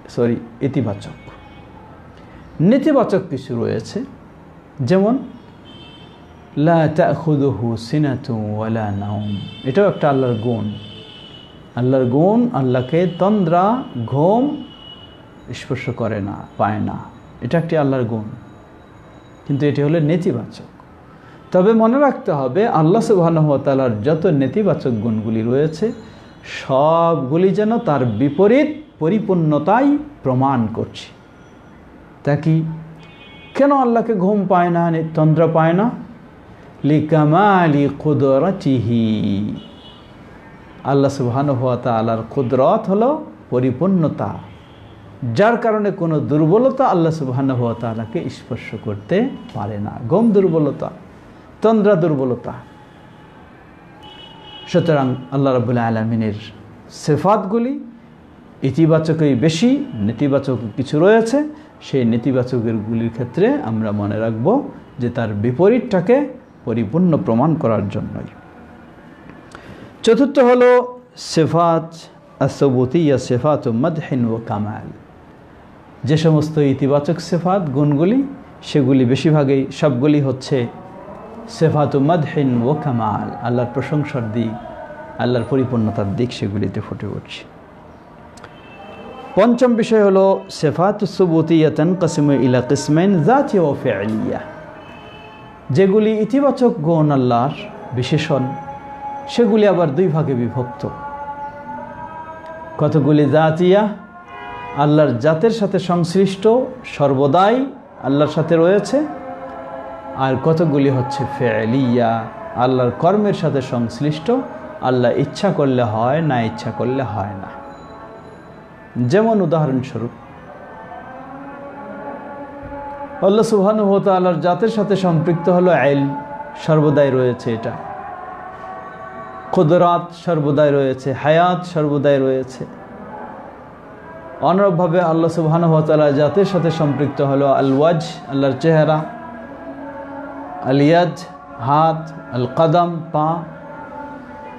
সরি, ইতিবাচক। নেতিবাচক কিছু রয়েছে। যেমন নাউম এটাও একটা আল্লাহর গুণ। আল্লাহর গুণ আল্লাহকে তন্দ্রা, ঘুম স্পর্শ করে না, পায় না। এটা একটি আল্লাহর গুণ। কিন্তু এটি হলো নেতিবাচক। তবে মনে রাখতে হবে, আল্লাহ সুবাহানহতালার যত নেতিবাচক গুণগুলি রয়েছে, সবগুলি যেন তার বিপরীত পরিপূর্ণতাই প্রমাণ করছে। তা কি? কেন আল্লাহকে ঘুম পায় না তন্দ্রা পায় না? লিকামালি কুদরতিহি। আল্লাহ সুবাহানুভতা আল্লাহর কুদরত হলো পরিপূর্ণতা, যার কারণে কোনো দুর্বলতা আল্লাহ সুবাহানুভতালাকে স্পর্শ করতে পারে না। গম দুর্বলতা, তন্দ্রা দুর্বলতা। সুতরাং আল্লাহ রবুল্লা আলমিনের সেফাতগুলি ইতিবাচকই বেশি, নেতিবাচক কিছু রয়েছে। সেই নেতিবাচকেরগুলির ক্ষেত্রে আমরা মনে রাখব যে তার বিপরীতটাকে পরিপূর্ণ প্রমাণ করার জন্যই। চতুর্থ হল সেফাত আসবতি ইয়া সেফাত মদহিন ও কামাল। যে সমস্ত ইতিবাচক সেফাত, গুণগুলি, সেগুলি বেশিরভাগই সবগুলি হচ্ছে সেফাত মদহিন ও কামাল। আল্লাহর প্রশংসার দিক, আল্লাহর পরিপূর্ণতার দিক সেগুলিতে ফুটে উঠছে। পঞ্চম বিষয় হলো সেফাত সুবুতিয়াতন কাসিম ইলা কিসমেন জাতীয় ও ফেলিয়া। যেগুলি ইতিবাচক গুণ আল্লাহর বিশেষণ, সেগুলি আবার দুই ভাগে বিভক্ত। কতগুলি জাতিয়া আল্লাহর জাতের সাথে সংশ্লিষ্ট, সর্বদাই আল্লাহর সাথে রয়েছে। আর কতগুলি হচ্ছে ফেলিয়া? আল্লাহর কর্মের সাথে সংশ্লিষ্ট, আল্লাহ ইচ্ছা করলে হয় না, ইচ্ছা করলে হয় না। যেমন উদাহরণস্বরূপ, আল্লাহ সুবহান হতালার জাতের সাথে সম্পৃক্ত হলো আইল, সর্বদাই রয়েছে এটা। কুদরাত সর্বদাই রয়েছে, হায়াত সর্বদাই রয়েছে। অনুরূপভাবে আল্লাহ সুবহান হতালা জাতের সাথে সম্পৃক্ত হলো আল ওয়াজ আল্লাহর চেহারা আলিয়াজ হাত আল কদম পা,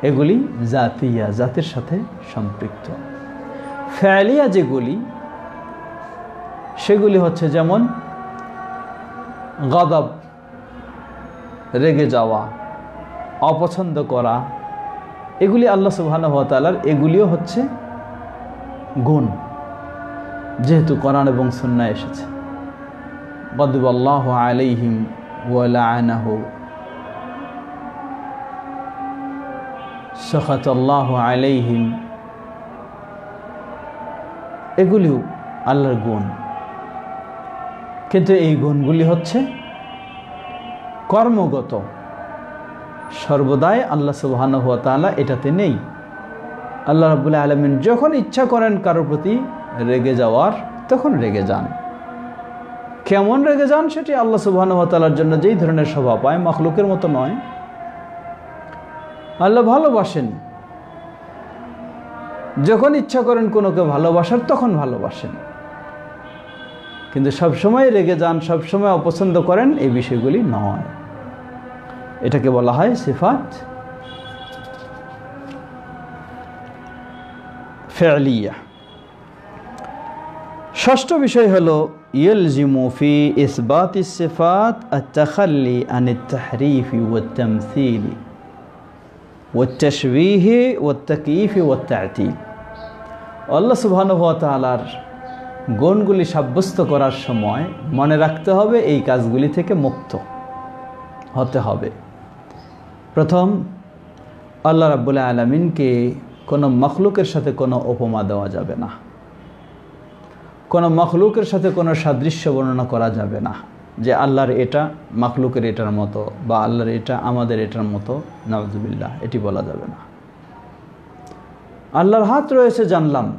এগুলি জাতিয়া, জাতের সাথে সম্পৃক্ত। ফ্যালিয়া যেগুলি, সেগুলি হচ্ছে যেমন গদব, রেগে যাওয়া, অপছন্দ করা, এগুলি আল্লাহ সুবাহানহতালার এগুলিও হচ্ছে গুণ, যেহেতু কোরআন এবং সুন্না এসেছে। গদব আল্লাহ আলাইহিম ওয়ালাহ সখাত আল্লাহ আলাইহিম এগুলিও আল্লাহর গুণ। কিন্তু এই গুণগুলি হচ্ছে কর্মগত। সর্বদাই আল্লাহ সুবাহান হুয়া তালা এটাতে নেই। আল্লাহ রাবুল্লাহ আলমিন যখন ইচ্ছা করেন কারোর প্রতি রেগে যাওয়ার, তখন রেগে যান। কেমন রেগে যান সেটি আল্লাহ সুবাহান হুয়া তালার জন্য যেই ধরনের স্বভাব পায় মখলুকের মতো নয়। আল্লাহ ভালোবাসেন। যখন ইচ্ছা করেন কোনোকে ভালোবাসার তখন ভালোবাসেন কিন্তু সবসময় রেগে যান সবসময় অপছন্দ করেন এই বিষয়গুলি নয় এটাকে বলা হয় সিফাত ফেলিয়া ষষ্ঠ বিষয় হলো يلزم في إثبات الصفات التخلي عن التحريف والتمثيل والتشبيه والتكييف والتعتيل আল্লাহ তাআলার গুণগুলি সাব্যস্ত করার সময় মনে রাখতে হবে এই কাজগুলি থেকে মুক্ত হতে হবে। প্রথম, আল্লাহ রাব্বুল আলমিনকে কোনো মখলুকের সাথে কোনো উপমা দেওয়া যাবে না। কোনো মখলুকের সাথে কোনো সাদৃশ্য বর্ণনা করা যাবে না যে আল্লাহর এটা মখলুকের এটার মতো বা আল্লাহর এটা আমাদের এটার মতো নওয়াজুবিল্লাহ এটি বলা যাবে না। আল্লাহর হাত রয়েছে জানলাম,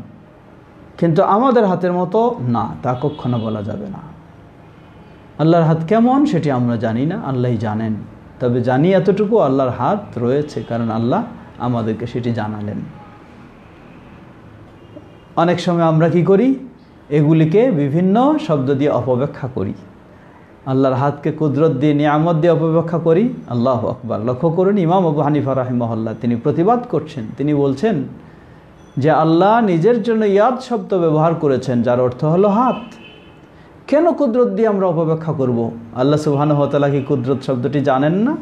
কিন্তু আমাদের হাতের মতো না, তা কখনো বলা যাবে না। আল্লাহর হাত কেমন সেটি আমরা জানি না, আল্লাহই জানেন। তবে জানি এতটুকু আল্লাহর হাত রয়েছে, কারণ আল্লাহ আমাদেরকে সেটি জানালেন। অনেক সময় আমরা কি করি? এগুলিকে বিভিন্ন শব্দ দিয়ে অপব্যাখ্যা করি। আল্লাহর হাতকে কুদরত দিয়ে, নিয়ামত দিয়ে অপব্যাখ্যা করি। আল্লাহ আকবর। লক্ষ্য করুন, ইমাম আবু হানিফা রাহিমহল্লা তিনি প্রতিবাদ করছেন। তিনি বলছেন যে আল্লাহ নিজের জন্য ইয়াদ শব্দ ব্যবহার করেছেন, যার অর্থ হলো হাত। কেন কুদরত দিয়ে আমরা অপব্যাখ্যা করব? আল্লাহ সুবাহান হতালা কি কুদরত শব্দটি জানেন না?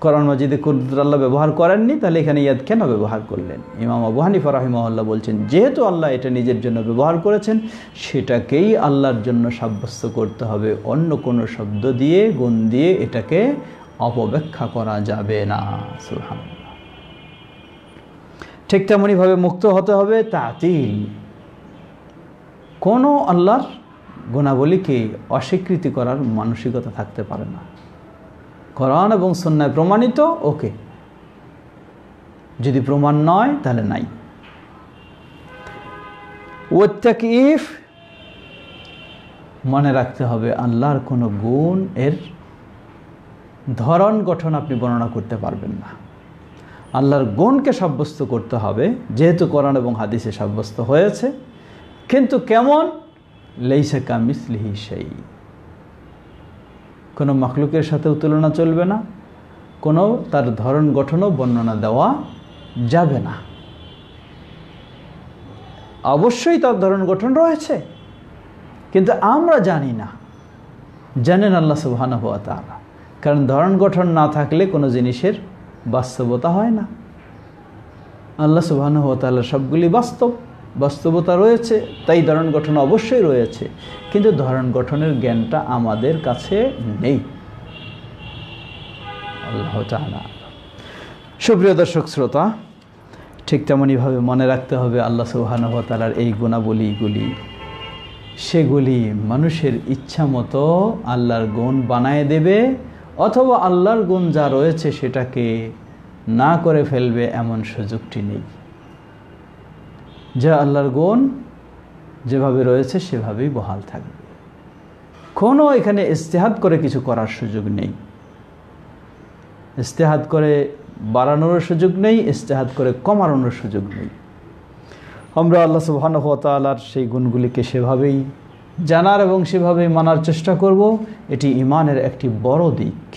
করণ মজিদে কুদরত আল্লাহ ব্যবহার করেননি, তাহলে এখানে ইয়াদ কেন ব্যবহার করলেন? ইমাম আবু হানিফা রাহিমহল্লা বলছেন, যেহেতু আল্লাহ এটা নিজের জন্য ব্যবহার করেছেন, সেটাকেই আল্লাহর জন্য সাব্যস্ত করতে হবে। অন্য কোনো শব্দ দিয়ে, গুণ দিয়ে এটাকে অপব্যাখ্যা করা যাবে না। সুহান ঠিক তেমনইভাবে মুক্ত হতে হবে তাতিল কোনো আল্লাহর গুণাবলীকে অস্বীকৃতি করার মানসিকতা থাকতে পারে না। কোরআন এবং সন্ন্যায় প্রমাণিত, ওকে। যদি প্রমাণ নয়, তাহলে নাই। ওত্যাক ইফ মনে রাখতে হবে আল্লাহর কোনো গুণ এর ধরন গঠন আপনি বর্ণনা করতে পারবেন না। আল্লাহর গুণকে সাব্যস্ত করতে হবে, যেহেতু কোরআন এবং হাদিসে সাব্যস্ত হয়েছে। কিন্তু কেমন? লেইসা কামিসলিহি সেই কোনো মখলুকের সাথেও তুলনা চলবে না, কোনো তার ধরন গঠনও বর্ণনা দেওয়া যাবে না। অবশ্যই তার ধরন গঠন রয়েছে, কিন্তু আমরা জানি না। জানেন আল্লাহ সুবহান হওয়া তালা কারণ ধরন গঠন না থাকলে কোনো জিনিসের বাস্তবতা হয় না। আল্লাহ সুবহান হওয়া তাল্লাহ সবগুলি বাস্তব, বাস্তবতা রয়েছে, তাই ধরন গঠন অবশ্যই রয়েছে, কিন্তু ধরন গঠনের জ্ঞানটা আমাদের কাছে নেই। আল্লাহ সুপ্রিয় দর্শক, শ্রোতা, ঠিক তেমনইভাবে মনে রাখতে হবে আল্লাহ সুবাহানহতালার এই গুণাবলীগুলি। সেগুলি মানুষের ইচ্ছা মতো আল্লাহর গুণ বানায় দেবে অথবা আল্লাহর গুণ যা রয়েছে সেটাকে না করে ফেলবে এমন সুযোগটি নেই। যা আল্লাহর গুণ যেভাবে রয়েছে সেভাবেই বহাল থাকবে। কোনো এখানে ইস্তেহাদ করে কিছু করার সুযোগ নেই। ইস্তেহাদ করে বাড়ানোর সুযোগ নেই, ইস্তেহাদ করে কমানোর সুযোগ নেই। আমরা আল্লাহ সুবাহানহতালার সেই গুণগুলিকে সেভাবেই জানার এবং সেভাবে মানার চেষ্টা করব। এটি ইমানের একটি বড় দিক।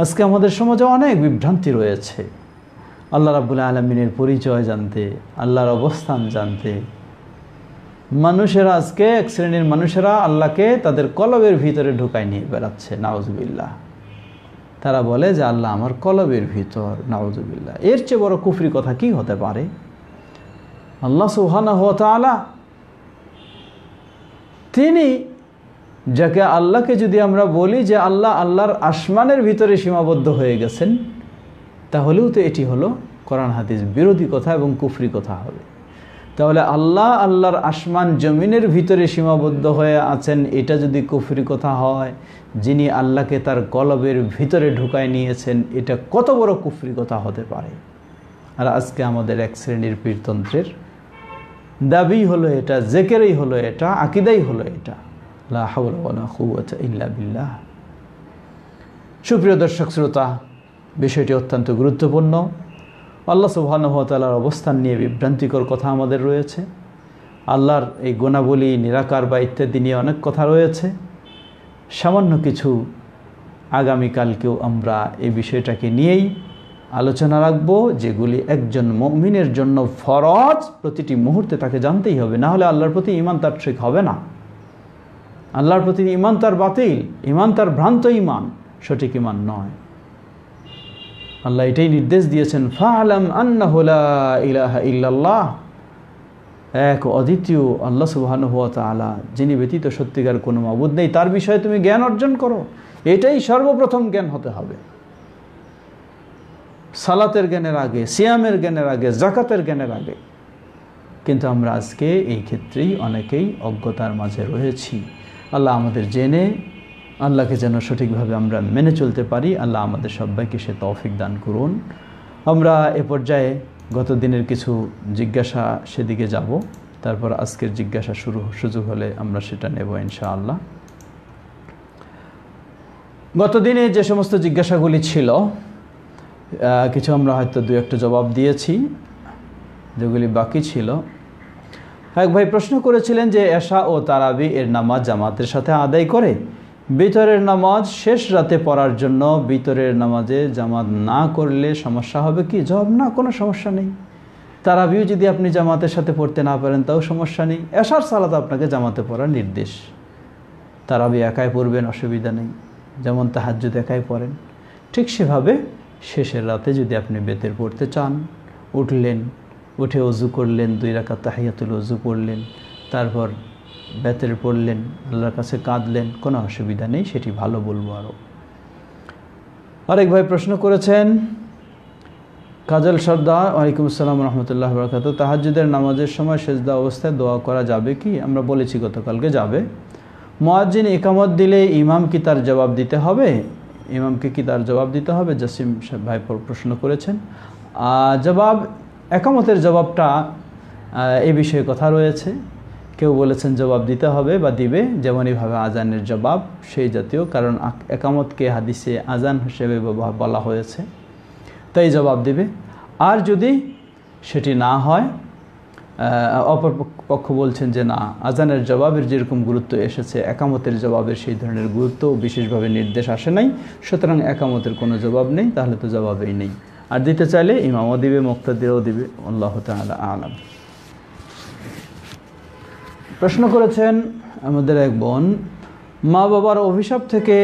আজকে আমাদের সমাজে অনেক বিভ্রান্তি রয়েছে। আল্লাহ রাবুল আলমিনের পরিচয় জানতে, আল্লাহর অবস্থান জানতে। মানুষেরা আজকে, এক শ্রেণির মানুষেরা আল্লাহকে তাদের কলবের ভিতরে ঢুকায় নিয়ে বেড়াচ্ছে নাওজবিল্লাহ তারা বলে যে, আল্লাহ আমার কলবের ভিতর নাওজবিল্লাহ এর চেয়ে বড় কুফরি কথা কি হতে পারে? আল্লাহ সুহানা হতালা তিনি, যাকে আল্লাহকে যদি আমরা বলি যে আল্লাহ আল্লাহর আসমানের ভিতরে সীমাবদ্ধ হয়ে গেছেন, তাহলেও তো এটি হলো কোরআন হাদিস বিরোধী কথা এবং কুফরি কথা হবে। তাহলে আল্লাহ আল্লাহর আসমান জমিনের ভিতরে সীমাবদ্ধ হয়ে আছেন, এটা যদি কুফরি কথা হয়, যিনি আল্লাহকে তার কলবের ভিতরে ঢুকায় নিয়েছেন, এটা কত বড় কুফরি কথা হতে পারে। আর আজকে আমাদের এক শ্রেণির পীরতন্ত্রের দাবি হলো এটা, জেকেরই হলো এটা, আকিদাই হলো এটা। ইল্লা বিল্লাহ। সুপ্রিয় দর্শক, শ্রোতা, বিষয়টি অত্যন্ত গুরুত্বপূর্ণ। আল্লাহ সুবাহানুভতালার অবস্থান নিয়ে বিভ্রান্তিকর কথা আমাদের রয়েছে। আল্লাহর এই গুণাবলী, নিরাকার বা ইত্যাদি নিয়ে অনেক কথা রয়েছে। সামান্য কিছু আগামীকালকেও আমরা এই বিষয়টাকে নিয়েই আলোচনা রাখব যেগুলি একজন মমিনের জন্য ফরজ, প্রতিটি মুহূর্তে তাকে জানতেই হবে। না হলে আল্লাহর প্রতি ইমান তার ঠিক হবে না। আল্লাহর প্রতি ইমান তার বাতিল ইমান তার ভ্রান্ত ইমান সঠিক ইমান নয়। আল্লাহ এটাই নির্দেশ দিয়েছেন, ফালাম আন্না ইলাহা ইল্লাল্লাহ। এক অদ্বিতীয় আল্লাহ সুবাহান হুয়া তালা যিনি ব্যতীত সত্যিকার কোনো মাবুদ নেই, তার বিষয়ে তুমি জ্ঞান অর্জন করো। এটাই সর্বপ্রথম জ্ঞান হতে হবে। সালাতের জ্ঞানের আগে, সিয়ামের জ্ঞানের আগে জাকাতের জ্ঞানের আগে। কিন্তু আমরা আজকে এই ক্ষেত্রেই অনেকেই অজ্ঞতার মাঝে রয়েছি। আল্লাহ আমাদের জেনে, আল্লাহকে যেন সঠিকভাবে আমরা মেনে চলতে পারি, আল্লাহ আমাদের সবাইকে সে তৌফিক দান করুন। আমরা এ পর্যায়ে গত দিনের কিছু জিজ্ঞাসা সেদিকে যাব। তারপর আজকের জিজ্ঞাসা শুরু, সুযোগ হলে আমরা সেটা নেব ইনশাআল্লাহ। গত দিনে যে সমস্ত জিজ্ঞাসাগুলি ছিল কিছু আমরা হয়তো দু একটা জবাব দিয়েছি, যেগুলি বাকি ছিল। এক ভাই প্রশ্ন করেছিলেন যে এশা ও তারাবি এর নামাজ জামাতের সাথে আদায় করে? ভিতরের নামাজ শেষ রাতে পড়ার জন্য ভিতরের নামাজে জামাত না করলে সমস্যা হবে কি? জবাব, না, কোনো সমস্যা নেই। তারাবিও যদি আপনি জামাতের সাথে পড়তে না পারেন, তাও সমস্যা নেই। এশার সালাত আপনাকে জামাতে পড়ার নির্দেশ। তারাবি একাই পড়বেন, অসুবিধা নেই। যেমন তাহাজ্জুদ একাই পড়েন। ঠিক সেভাবে শেষের রাতে যদি আপনি বেতের পড়তে চান, উঠলেন, উঠে অজু করলেন, দুই রাখা তাহিয়াতুল অজু পড়লেন, তারপর বেতের পড়লেন, আল্লাহর কাছে কাঁদলেন, কোনো অসুবিধা নেই, সেটি ভালো বলব আরও আরেক ভাই প্রশ্ন করেছেন, কাজল সর্দার, ওয়ালাইকুম আসসালাম রহমতুল্লাহ বরকাত তাহাজুদের নামাজের সময় সেজদা অবস্থায় দোয়া করা যাবে কি? আমরা বলেছি গতকালকে যাবে। মোয়াজ্জিন একামত দিলে ইমাম কি তার জবাব দিতে হবে? ইমামকে কি তার জবাব দিতে হবে? জসিম ভাই প্রশ্ন করেছেন। জবাব, একামতের জবাবটা এ বিষয়ে কথা রয়েছে। কেউ বলেছেন জবাব দিতে হবে বা দিবে, যেমনইভাবে আজানের জবাব, সেই জাতীয়, কারণ একামতকে হাদিসে আজান হিসেবে বলা হয়েছে। তাই জবাব দিবে। আর যদি সেটি না হয় অপর পক্ষ বলছেন যে না, আজানের জবাবের যেরকম গুরুত্ব এসেছে, একামতের জবাবের সেই ধরনের গুরুত্ব বিশেষভাবে নির্দেশ আসে নাই। সুতরাং একামতের কোনো জবাব নেই, তাহলে তো জবাবেই নেই। আর দিতে চাইলে ইমামও দিবে মুক্তাদিরও দিবে আল্লাহ তালা আলাম। প্রশ্ন করেছেন আমাদের এক বোন, মা বাবার অভিশাপ থেকে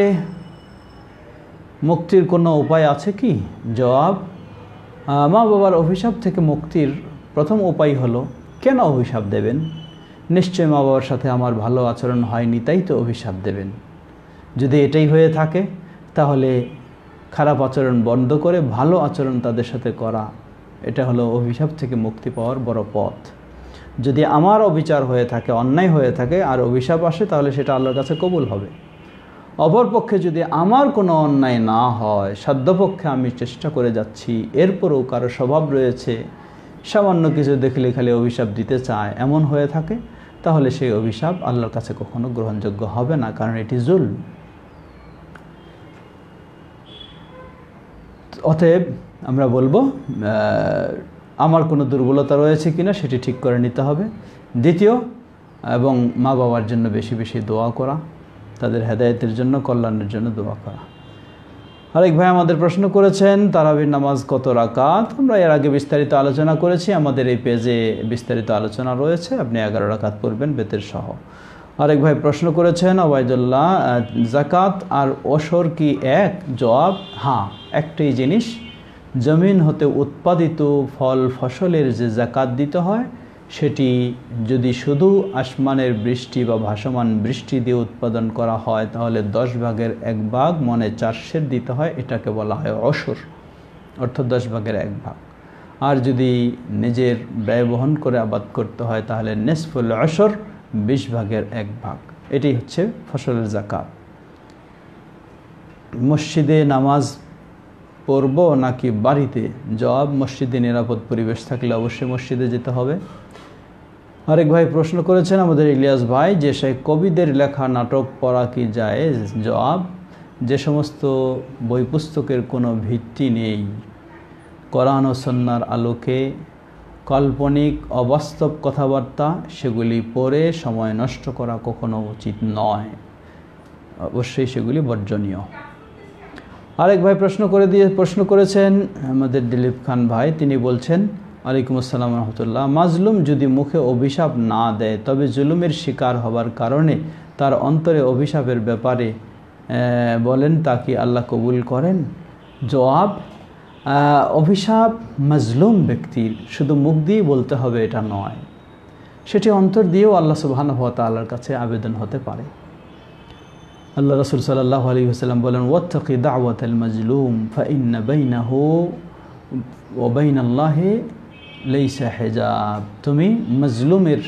মুক্তির কোনো উপায় আছে কি? জবাব মা বাবার অভিশাপ থেকে মুক্তির প্রথম উপায় হলো কেন অভিশাপ দেবেন? নিশ্চয় মা বাবার সাথে আমার ভালো আচরণ হয়নি, তাই তো অভিশাপ দেবেন। যদি এটাই হয়ে থাকে, তাহলে খারাপ আচরণ বন্ধ করে ভালো আচরণ তাদের সাথে করা, এটা হলো অভিশাপ থেকে মুক্তি পাওয়ার বড় পথ। যদি আমার অবিচার হয়ে থাকে, অন্যায় হয়ে থাকে, আর অভিশাপ আসে, তাহলে সেটা আল্লাহর কাছে কবুল হবে। অপরপক্ষে যদি আমার কোনো অন্যায় না হয়, সাধ্যপক্ষে আমি চেষ্টা করে যাচ্ছি, এরপরও কারও স্বভাব রয়েছে সামান্য কিছু দেখলে খালি অভিশাপ দিতে চায়, এমন হয়ে থাকে, তাহলে সেই অভিশাপ আল্লাহর কাছে কখনো গ্রহণযোগ্য হবে না, কারণ এটি জুল অতএব আমরা বলব আমার কোনো দুর্বলতা রয়েছে কিনা সেটি ঠিক করে নিতে হবে। দ্বিতীয়, এবং মা বাবার জন্য বেশি বেশি দোয়া করা, তাদের হেদায়তের জন্য, কল্যাণের জন্য দোয়া করা। আরেক ভাই আমাদের প্রশ্ন করেছেন, তারাবির নামাজ কত রাকাত? আমরা এর আগে বিস্তারিত আলোচনা করেছি, আমাদের এই পেজে বিস্তারিত আলোচনা রয়েছে, আপনি এগারো রাকাত পড়বেন বেতের সহ। আরেক ভাই প্রশ্ন করেছেন, ওবায়দুল্লাহ জাকাত আর ওসর কি এক? জবাব হ্যাঁ একটাই জিনিস, জমিন হতে উৎপাদিত ফল ফসলের যে জাকাত দিতে হয় সেটি যদি শুধু আসমানের বৃষ্টি বা ভাসমান বৃষ্টি দিয়ে উৎপাদন করা হয়, তাহলে দশ ভাগের এক ভাগ মনে চারশের দিতে হয়, এটাকে বলা হয় অসর। অর্থাৎ দশ ভাগের এক ভাগ। আর যদি নিজের ব্যয় বহন করে আবাদ করতে হয়, তাহলে নেসফুল অসর বিশ ভাগের এক ভাগ। এটি হচ্ছে ফসলের জাকাত মসজিদে নামাজ পড়ব নাকি বাড়িতে? জবাব মসজিদে নিরাপদ পরিবেশ থাকলে অবশ্যই মসজিদে যেতে হবে। আরেক ভাই প্রশ্ন করেছেন আমাদের ইলিয়াস ভাই যে সে কবিদের লেখা নাটক পড়া কি যায়? জবাব, যে সমস্ত বই পুস্তকের কোনো ভিত্তি নেই। কোরআন ও সন্ন্যার আলোকে কাল্পনিক অবাস্তব কথাবার্তা সেগুলি পড়ে সময় নষ্ট করা কখনো উচিত নয়। অবশ্যই সেগুলি বর্জনীয়। আরেক ভাই প্রশ্ন করে দিয়ে, প্রশ্ন করেছেন আমাদের দিলীপ খান ভাই, তিনি বলছেন আলাইকুম আসসালাম রহমতুল্লাহ। মাজলুম যদি মুখে অভিশাপ না দেয়, তবে জুলুমের শিকার হবার কারণে তার অন্তরে অভিশাপের ব্যাপারে বলেন তা কি আল্লাহ কবুল করেন? জবাব অভিশাপ মাজলুম ব্যক্তির, শুধু মুখ দিয়ে বলতে হবে এটা নয়। সেটি অন্তর দিয়েও আল্লাহ সুবাহানুভত আল্লাহর কাছে আবেদন হতে পারে। আল্লাহ রসুল সাল্লাহ আলী হুসাল্লাম বলেন, ওয়াত্তকি দাওয়াত আল মাজলুম ফাইন্না বাইনাহু ওবাইন আল্লাহে লেইসা হেজাব, তুমি মজলুমের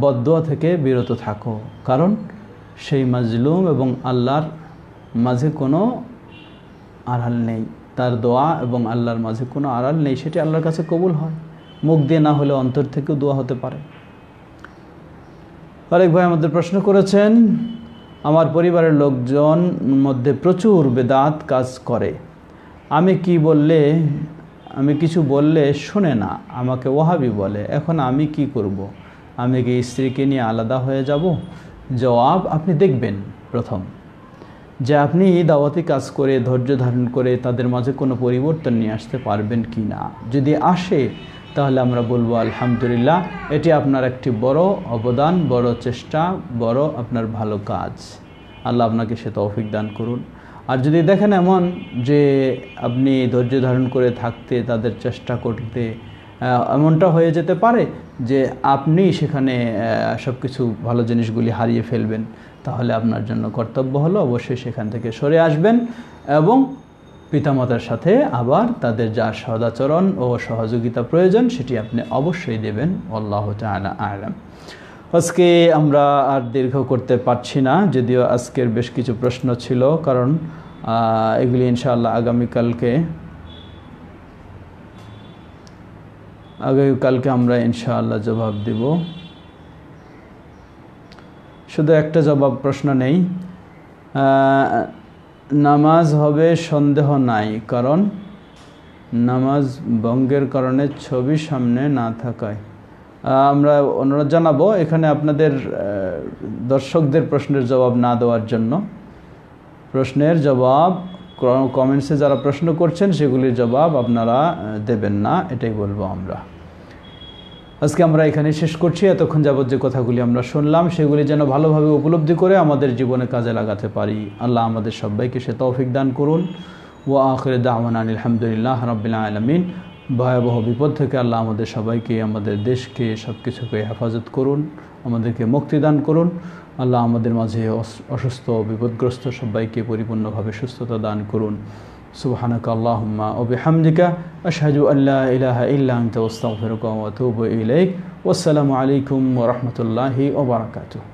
বদোয়া থেকে বিরত থাকো। কারণ সেই মজলুম এবং আল্লাহর মাঝে কোনো আড়াল নেই। তার দোয়া এবং আল্লাহর মাঝে কোনো আড়াল নেই, সেটি আল্লাহর কাছে কবুল হয়। মুখ দিয়ে না হলে অন্তর থেকেও দোয়া হতে পারে। আরেক ভাই আমাদের প্রশ্ন করেছেন, আমার পরিবারের লোকজন মধ্যে প্রচুর বেদাত কাজ করে। আমি কি বললে আমি কিছু বললে শুনে না, আমাকে ওহাবি বলে, এখন আমি কি করব। আমি কি স্ত্রীকে নিয়ে আলাদা হয়ে যাব? জবাব আপনি দেখবেন প্রথম। যে আপনি দাওয়াতি কাজ করে, ধৈর্য ধারণ করে তাদের মাঝে কোনো পরিবর্তন নিয়ে আসতে পারবেন কি না? যদি আসে, তাহলে আমরা বলব, আলহামদুলিল্লাহ, এটি আপনার একটি বড় অবদান, বড় চেষ্টা, বড় আপনার ভালো কাজ। আল্লাহ আপনাকে সে তৌফিক দান করুন। আর যদি দেখেন এমন যে আপনি ধৈর্য ধারণ করে থাকতে, তাদের চেষ্টা করতে এমনটা হয়ে যেতে পারে যে আপনি সেখানে সব কিছু ভালো জিনিসগুলি হারিয়ে ফেলবেন, তাহলে আপনার জন্য কর্তব্য হলো অবশ্যই সেখান থেকে সরে আসবেন এবং পিতামাতার সাথে আবার তাদের যা সদাচরণ ও সহযোগিতা প্রয়োজন, সেটি আপনি অবশ্যই দেবেন। আল্লাহ তালা আলাম। আজকে আমরা আর দীর্ঘ করতে পারছি না, যদিও আজকের বেশ কিছু প্রশ্ন ছিল, কারণ এগুলি ইনশাআল্লাহ আগামীকালকে আগামীকালকে আমরা ইনশাআল্লাহ জবাব দেব। শুধু একটা জবাব প্রশ্ন নেই। নামাজ হবে সন্দেহ নাই, কারণ নামাজ ভঙ্গের কারণে ছবি সামনে না থাকায়। আমরা অনুরোধ জানাব এখানে আপনাদের দর্শকদের প্রশ্নের জবাব না দেওয়ার জন্য। প্রশ্নের জবাব কমেন্টসে যারা প্রশ্ন করছেন, সেগুলির জবাব আপনারা দেবেন না, এটাই বলব আমরা। আজকে আমরা এখানে শেষ করছি। এতক্ষণ যাবৎ যে কথাগুলি আমরা শুনলাম, সেগুলি যেন ভালোভাবে উপলব্ধি করে আমাদের জীবনে কাজে লাগাতে পারি। আল্লাহ আমাদের সবাইকে সে তৌফিক দান করুন। ও আখরে দাওয়ান আলহামদুলিল্লাহ রবিল্লা আলমিন। ভয়াবহ বিপদ থেকে আল্লাহ আমাদের সবাইকে, আমাদের দেশকে সব কিছুকে হেফাজত করুন, আমাদেরকে মুক্তি দান করুন। আল্লাহ আমাদের মাঝে অসুস্থ, বিপদগ্রস্ত সবাইকে পরিপূর্ণভাবে সুস্থতা দান করুন। সুবহানাক আল্লাহুম্মা ওয়া বিহামদিকা আশহাদু আল্লা ইলাহা ইল্লা আনতা আস্তাগফিরুকা ওয়া আতুবু ইলাইক। ওয়াসসালামু আলাইকুম ওয়া রাহমাতুল্লাহি ওয়া বারাকাতুহু।